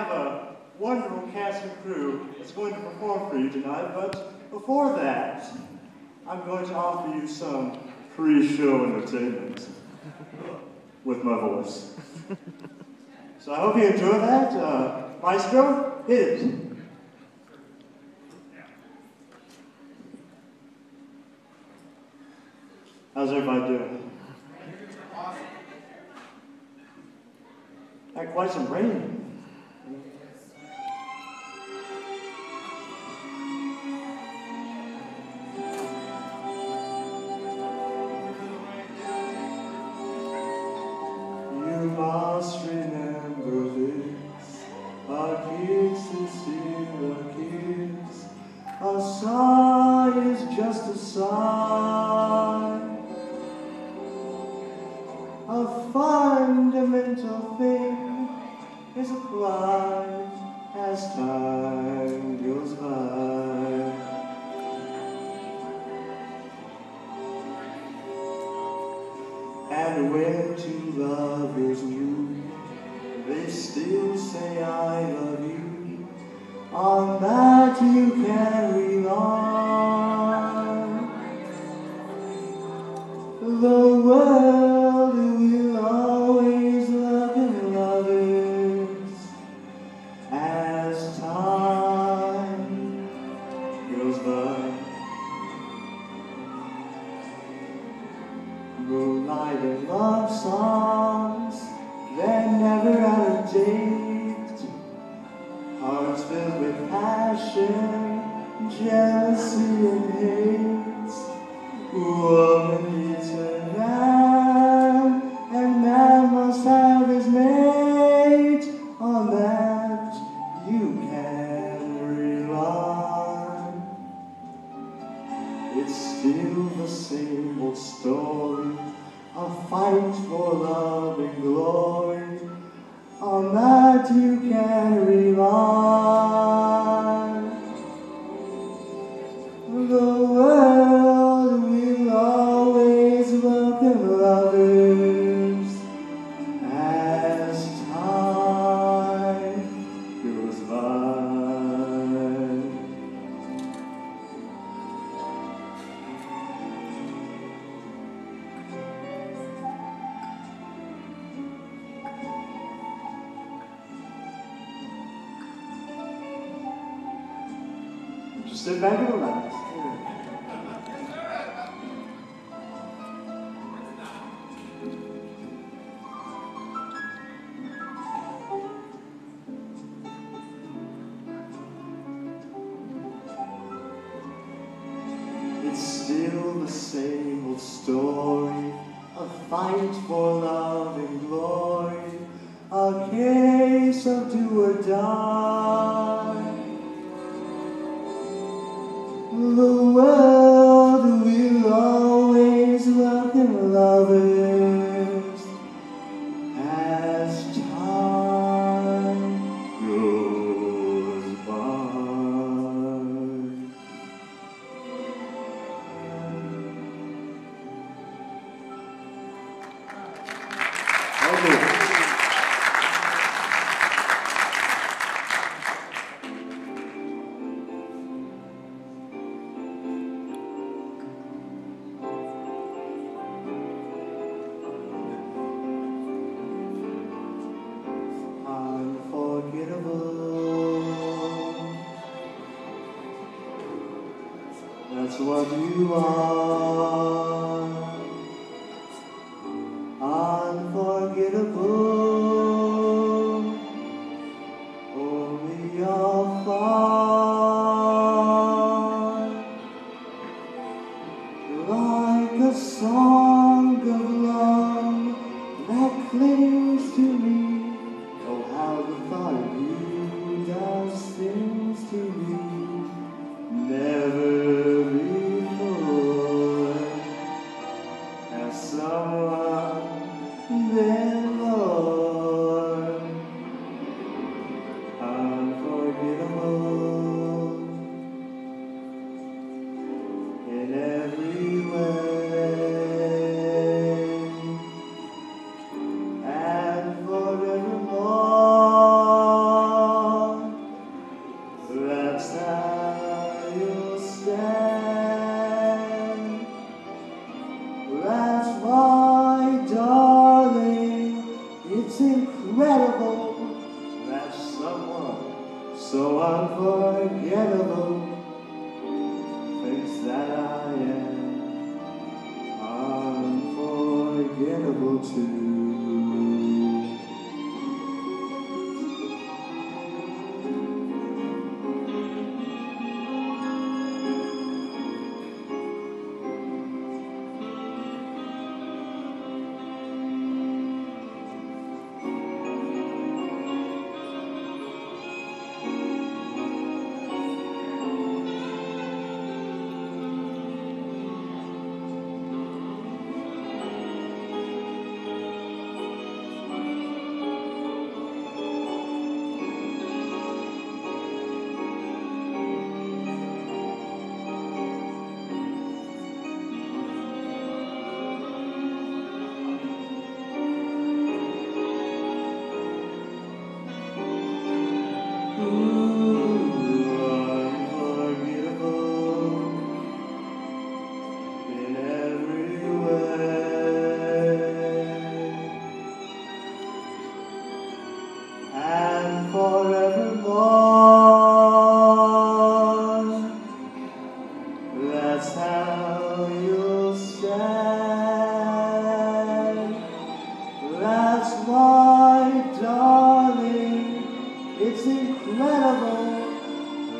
have a wonderful cast and crew that's going to perform for you tonight, but before that, I'm going to offer you some pre-show entertainment with my voice. So I hope you enjoy that. Uh, Maestro, hit it. How's everybody doing? Had quite some rain. Must remember this. Our kids still our kids. A sigh is just a sigh. A fundamental thing is applied as time And when two lovers woo, they still say I love you. On that you can rely. The world will always love welcome lovers as time goes by. Moonlight and love songs, they're never out of date. Hearts filled with passion, jealousy and hate. Woman It's still the same old story, a fight for love and glory. On that you can It's still the same old story, a fight for love and glory, a case of do or die. The world will always welcome lovers That's what you are. Incredible that someone so unforgettable thinks that I am unforgettable too. That's how you'll stand. That's why, darling, it's incredible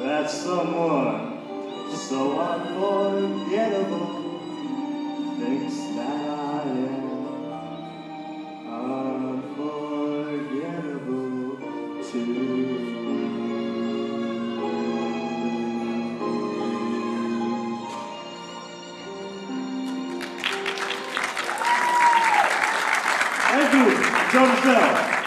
that someone so unforgettable thinks that I am Jonathan.